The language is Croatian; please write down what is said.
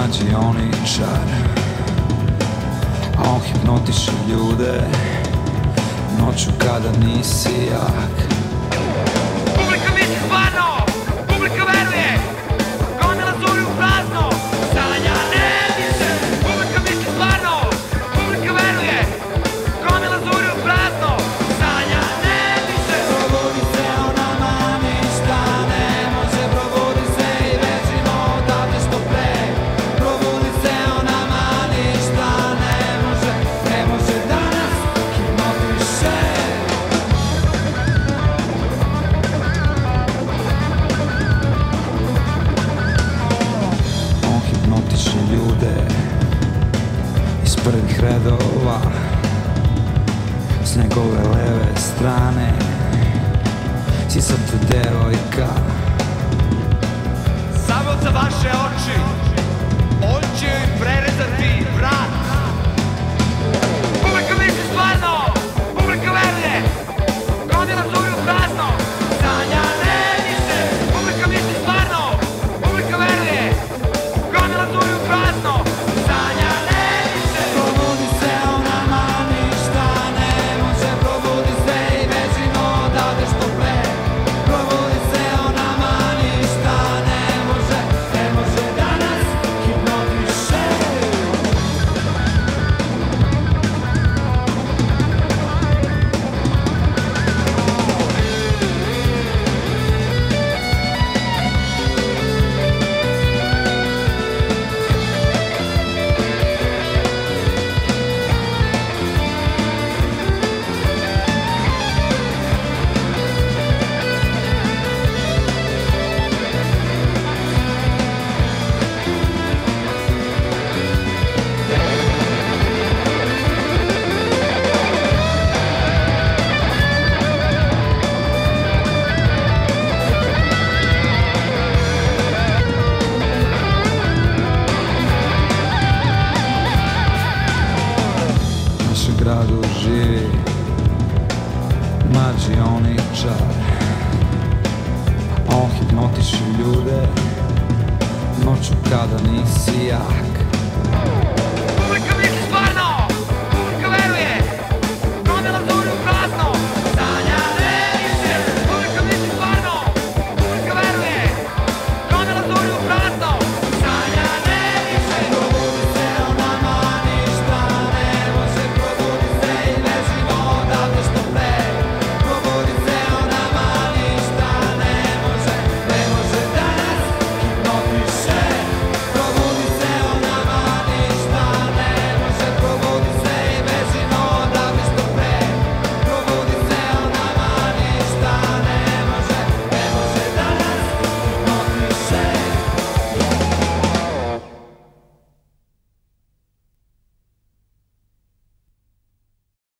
mađioničar On hipnotiše ljude Noću kada nisi jak. redova S njegove leve strane. Si sam tu devojka. da doživi mađioničar On hipnotiši ljude noću kada nisi jak.